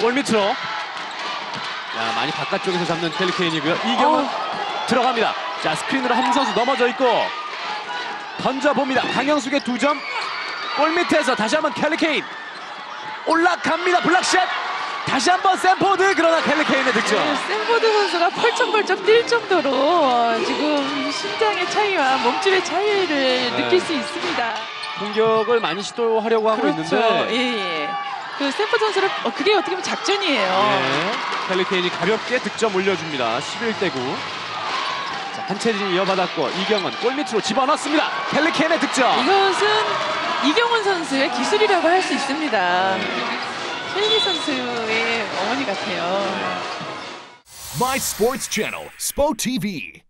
골 밑으로. 야, 많이 바깥쪽에서 잡는 켈리 케인이고요. 이경은 들어갑니다. 자, 스크린으로 한 선수 넘어져 있고 던져봅니다. 강영숙의 두 점. 골 밑에서 다시 한번 켈리 케인. 올라갑니다. block shot. 다시 한번 샌포드 그러나 켈리 케인의 득점. 네, 샌포드 선수가 펄쩍펄쩍 뛸 정도로 어, 지금 신장의 차이와 몸집의 차이를 네. 느낄 수 있습니다. 공격을 많이 시도하려고 하고 그렇죠. 있는데 예, 예. 그 샌포드 선수를 어, 그게 어떻게 보면 작전이에요. 네. 켈리 케인이 가볍게 득점 올려줍니다. 11대 9. 자, 한채진이 이어받았고 이경은 골 밑으로 집어넣습니다. 켈리 케인의 득점. 이것은 이경원 선수의 기술이라고 할 수 있습니다. 켈리 선수의 어머니 같아요. My Sports Channel, SPO TV.